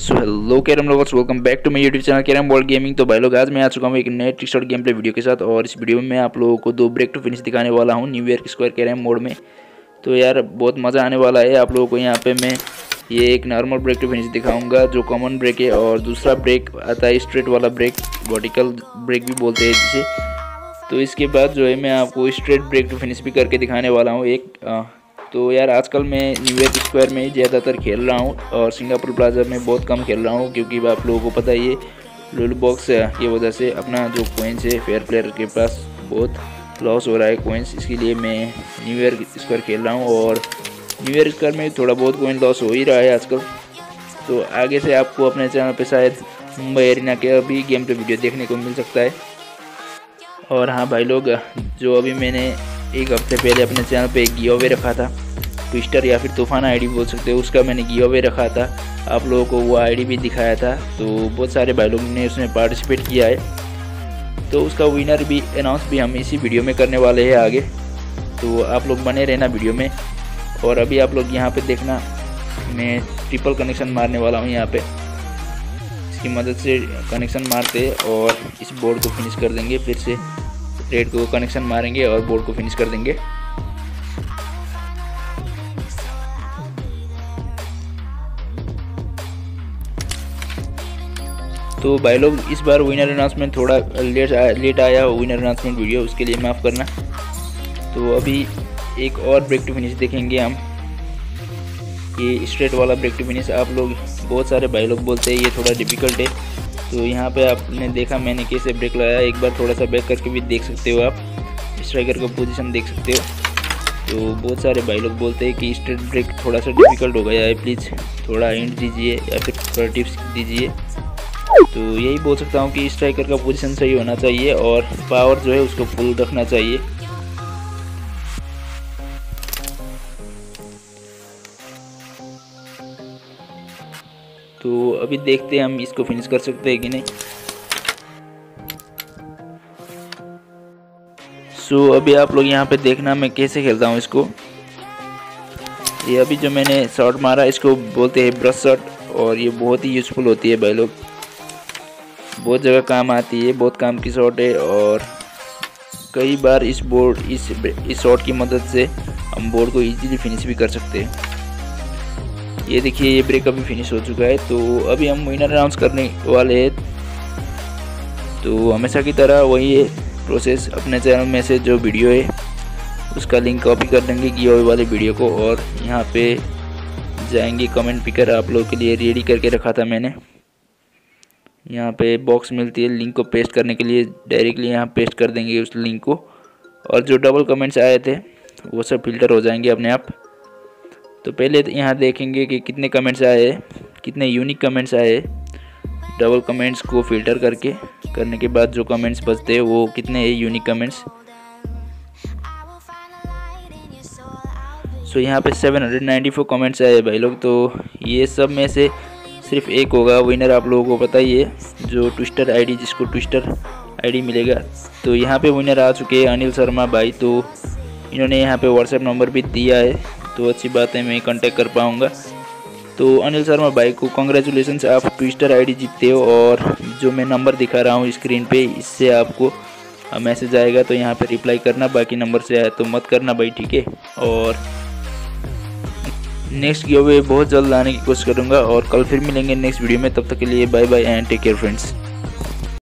So hello carrom lovers welcome back to my YouTube channel carrom ball gaming तो भाई लोग, आज मैं आ चुका हूँ एक नए T shirt game play video के साथ, और इस वीडियो में मैं आप लोगों को दो ब्रेक टू फिनिश दिखाने वाला हूँ new year square carrom mode में। तो यार, बहुत मज़ा आने वाला है आप लोगों को यहाँ पर मैं ये एक नॉर्मल ब्रेक टू फिनिश दिखाऊँगा, जो कॉमन ब्रेक है, और दूसरा ब्रेक आता है स्ट्रेट वाला ब्रेक वर्टिकल ब्रेक भी बोलते हैं जिसे। तो इसके बाद जो है, मैं आपको स्ट्रेट ब्रेक टू फिनिश भी करके दिखाने वाला हूँ, एक तो यार आजकल मैं न्यू ईयर स्क्वायर में ही ज़्यादातर खेल रहा हूँ और सिंगापुर प्लाजा में बहुत कम खेल रहा हूँ क्योंकि आप लोगों को पता ही है लुल बॉक्स की वजह से अपना जो कोइंस है फेयर प्लेयर के पास बहुत लॉस हो रहा है कोइंस इसके लिए मैं न्यू ईयर स्क्वायर खेल रहा हूँ और न्यू ईयर स्क्वायर में थोड़ा बहुत कोइन लॉस हो ही रहा है आजकल। तो आगे से आपको अपने चैनल पर शायद मुंबई एरिना के अभी गेम पे वीडियो देखने को मिल सकता है। और हाँ भाई लोग, जो अभी मैंने एक हफ़्ते पहले अपने चैनल पे एक गियो रखा था ट्विस्टर या फिर तूफ़ान आईडी बोल सकते हो, उसका मैंने गिव अवे रखा था। आप लोगों को वो आईडी भी दिखाया था तो बहुत सारे भाई लोगों ने उसमें पार्टिसिपेट किया है। तो उसका विनर भी अनाउंस भी हम इसी वीडियो में करने वाले हैं आगे। तो आप लोग बने रहना वीडियो में, और अभी आप लोग यहाँ पे देखना, मैं ट्रिपल कनेक्शन मारने वाला हूँ यहाँ पे। इसकी मदद से कनेक्शन मारते और इस बोर्ड को फिनिश कर देंगे, फिर से रेड को कनेक्शन मारेंगे और बोर्ड को फिनिश कर देंगे। तो भाई लोग, इस बार विनर अनाउंसमेंट थोड़ा लेट आया लेट आया विनर अनाउंसमेंट वीडियो उसके लिए माफ़ करना। तो अभी एक और ब्रेक टू फिनिश देखेंगे हम। ये स्ट्रेट वाला ब्रेक टू फिनिश आप लोग, बहुत सारे भाई लोग बोलते हैं, ये थोड़ा डिफ़िकल्ट है। तो यहाँ पे आपने देखा मैंने कैसे ब्रेक लगाया एक बार थोड़ा सा बैक करके भी देख सकते हो आप। स्ट्राइकर का पोजीशन देख सकते हो। तो बहुत सारे भाई लोग बोलते हैं कि स्ट्रेट ब्रेक थोड़ा सा डिफ़िकल्ट हो गया है प्लीज़ थोड़ा हिंट दीजिए या फिर थोड़ा टिप्स दीजिए। तो यही बोल सकता हूँ कि स्ट्राइकर का पोजीशन सही होना चाहिए और पावर जो है उसको फुल रखना चाहिए। तो अभी देखते हैं हम इसको फिनिश कर सकते हैं कि नहीं। सो so, अभी आप लोग यहाँ पे देखना मैं कैसे खेलता हूँ इसको। ये अभी जो मैंने शॉट मारा इसको बोलते हैं ब्रश शॉट और ये बहुत ही यूज़फुल होती है भाई लोग। बहुत जगह काम आती है, बहुत काम की शॉट है और कई बार इस बोर्ड इस इस शॉट की मदद से हम बोर्ड को इजीली फिनिश भी कर सकते हैं। ये देखिए, ये ब्रेक अभी फिनिश हो चुका है तो अभी हम विनर अनाउंस करने वाले हैं। तो हमेशा की तरह वही है प्रोसेस अपने चैनल में से जो वीडियो है, उसका लिंक कॉपी कर देंगे गियो वाले वीडियो को और यहाँ पे जाएँगे कमेंट पिकर आप लोगों के लिए रेडी करके रखा था मैंने। यहाँ पे बॉक्स मिलती है लिंक को पेस्ट करने के लिए डायरेक्टली यहाँ पेस्ट कर देंगे उस लिंक को। और जो डबल कमेंट्स आए थे, वो सब फ़िल्टर हो जाएँगे अपने आप। तो पहले यहाँ देखेंगे कि कितने कमेंट्स आए, कितने यूनिक कमेंट्स आए। डबल कमेंट्स को फ़िल्टर करके, करने के बाद जो कमेंट्स बचते हैं, वो कितने है यूनिक कमेंट्स सो यहाँ पे 794 कमेंट्स आए भाई लोग तो ये सब में से सिर्फ़ एक होगा विनर आप लोगों को पता ही है जो ट्विस्टर आईडी जिसको ट्विस्टर आईडी मिलेगा। तो यहाँ पे विनर आ चुके हैं अनिल शर्मा भाई तो इन्होंने यहाँ पे व्हाट्सएप नंबर भी दिया है तो अच्छी बात है, मैं कांटेक्ट कर पाऊँगा। तो अनिल शर्मा भाई को कॉन्ग्रेचुलेसन आप ट्विस्टर आईडी जीतते हो, और जो मैं नंबर दिखा रहा हूँ स्क्रीन पे, इससे आपको मैसेज आएगा तो यहाँ पे रिप्लाई करना, बाकी नंबर से आया तो मत करना भाई, ठीक है? और नेक्स्ट गिव बहुत जल्द लाने की कोशिश करूँगा और कल फिर मिलेंगे नेक्स्ट वीडियो में। तब तक के लिए bye bye and take care friends